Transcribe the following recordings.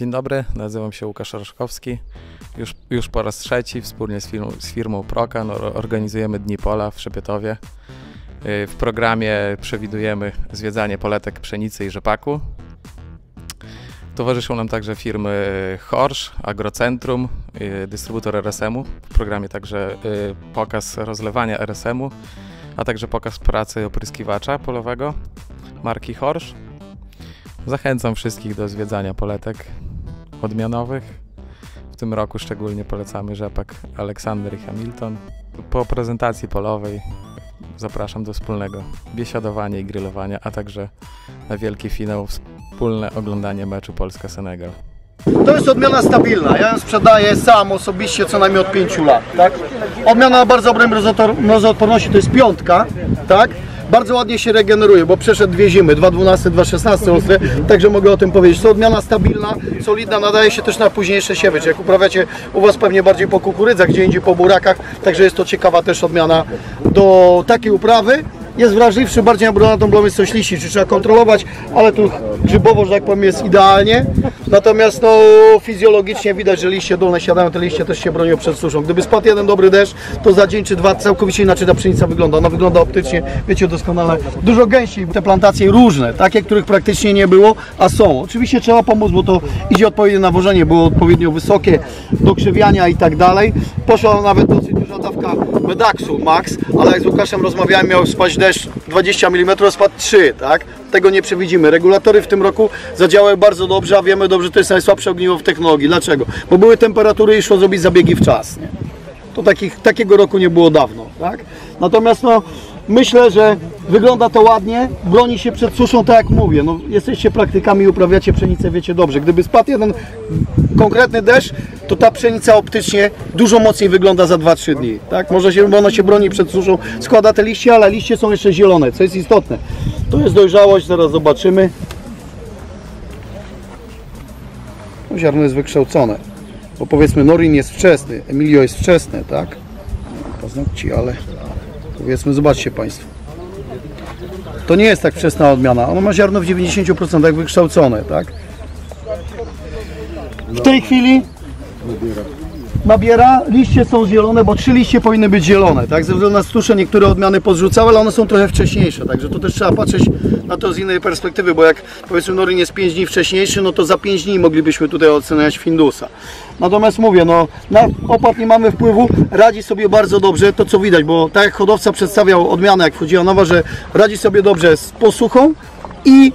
Dzień dobry, nazywam się Łukasz Roszkowski. Już, już po raz trzeci wspólnie z firmą, z firmą Prokan or- organizujemy Dni Pola w Szepietowie. Y, W programie przewidujemy zwiedzanie poletek pszenicy i rzepaku. Towarzyszą nam także firmy Horsz, Agrocentrum, y, dystrybutor RSM-u. W programie także y, pokaz rozlewania RSM-u, a także pokaz pracy opryskiwacza polowego marki Horsz. Zachęcam wszystkich do zwiedzania poletek odmianowych. W tym roku szczególnie polecamy rzepak Aleksander i Hamilton. Po prezentacji polowej zapraszam do wspólnego biesiadowania i grillowania, a także na wielki finał wspólne oglądanie meczu Polska-Senegal. To jest odmiana stabilna. Ja ją sprzedaję sam osobiście co najmniej od 5 lat. Tak? Odmiana bardzo dobrej mrozotor- mrozoodporności to jest piątka. Tak? Bardzo ładnie się regeneruje, bo przeszedł dwie zimy, 2.12, 2.16 ostre, także mogę o tym powiedzieć. To odmiana stabilna, solidna, nadaje się też na późniejsze siewy, czy jak uprawiacie u Was pewnie bardziej po kukurydzach, gdzie indziej po burakach, także jest to ciekawa też odmiana do takiej uprawy. Jest wrażliwszy bardziej na brunatną blomę coś liści, czy trzeba kontrolować, ale tu grzybowo, że tak powiem, jest idealnie. Natomiast no, fizjologicznie widać, że liście dolne siadają, te liście też się bronią przed suszą. Gdyby spadł jeden dobry deszcz, to za dzień czy dwa całkowicie inaczej ta pszenica wygląda. Ona wygląda optycznie, wiecie doskonale, dużo gęściej. Te plantacje różne, takie, których praktycznie nie było, a są. Oczywiście trzeba pomóc, bo to idzie odpowiednie nawożenie, było odpowiednio wysokie, do krzywiania i tak dalej. Poszła nawet dosyć duża dawka Medaxu Max, ale jak z Łukaszem rozmawiałem, miał spaść deszcz 20 mm, spadł 3, tak? Tego nie przewidzimy. Regulatory w tym roku zadziałały bardzo dobrze, a wiemy dobrze, że to jest najsłabsze ogniwo w technologii. Dlaczego? Bo były temperatury i szło zrobić zabiegi w czas. Nie? To takich, takiego roku nie było dawno, tak? Natomiast no, myślę, że wygląda to ładnie, broni się przed suszą, tak jak mówię. No, jesteście praktykami uprawiacie pszenicę, wiecie dobrze. Gdyby spadł jeden konkretny deszcz, to ta pszenica optycznie dużo mocniej wygląda za 2-3 dni. Tak? Może się, bo ona się broni przed suszą, składa te liście, ale liście są jeszcze zielone, co jest istotne. To jest dojrzałość, zaraz zobaczymy. No, ziarno jest wykształcone. Bo powiedzmy Norin jest wczesny, Emilio jest wczesny, tak? Paznokci, ale powiedzmy, zobaczcie Państwo. To nie jest tak wczesna odmiana. Ono ma ziarno w 90% wykształcone, tak? W tej chwili nabiera, liście są zielone, bo trzy liście powinny być zielone, tak? Ze względu na stusze niektóre odmiany pozrzucały, ale one są trochę wcześniejsze, także to też trzeba patrzeć na to z innej perspektywy, bo jak powiedzmy Norin jest 5 dni wcześniejszy, no to za 5 dni moglibyśmy tutaj oceniać Findusa. Natomiast mówię, no na opad nie mamy wpływu, radzi sobie bardzo dobrze, to co widać, bo tak jak hodowca przedstawiał odmianę, jak wchodziła nowa, że radzi sobie dobrze z posuchą i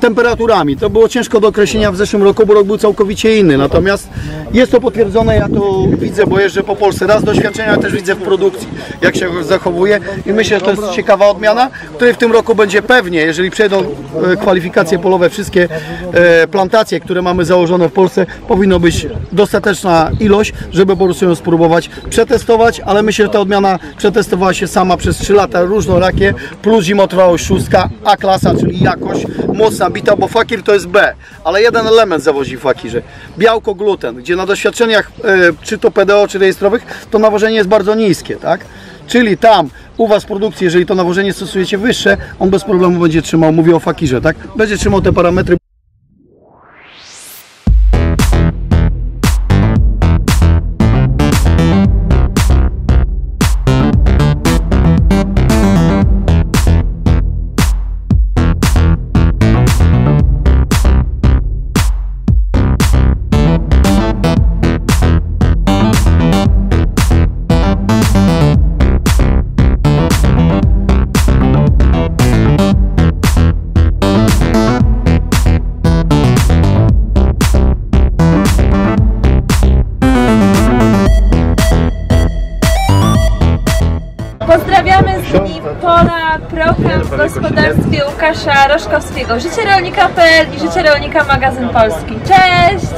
temperaturami. To było ciężko do określenia w zeszłym roku, bo rok był całkowicie inny. Natomiast jest to potwierdzone, ja to widzę, bo jeżdżę po Polsce. Raz doświadczenia też widzę w produkcji, jak się zachowuje i myślę, że to jest ciekawa odmiana, której w tym roku będzie pewnie, jeżeli przejdą e, kwalifikacje polowe, wszystkie e, plantacje, które mamy założone w Polsce, powinno być dostateczna ilość, żeby po prostu ją spróbować przetestować, ale myślę, że ta odmiana przetestowała się sama przez 3 lata różnorakie, plus zimotrwałość szóstka, A klasa, czyli jakość mocna bita, bo fakir to jest B, ale jeden element zawozi w fakirze. Białko, gluten, gdzie na doświadczeniach e, czy to PDO, czy rejestrowych, to nawożenie jest bardzo niskie, tak? Czyli tam u Was w produkcji, jeżeli to nawożenie stosujecie wyższe, on bez problemu będzie trzymał, mówię o fakirze, tak? Będzie trzymał te parametry. Pola Program w gospodarstwie Łukasza Roszkowskiego. Życie Rolnika.pl i Życie Rolnika Magazyn Polski. Cześć!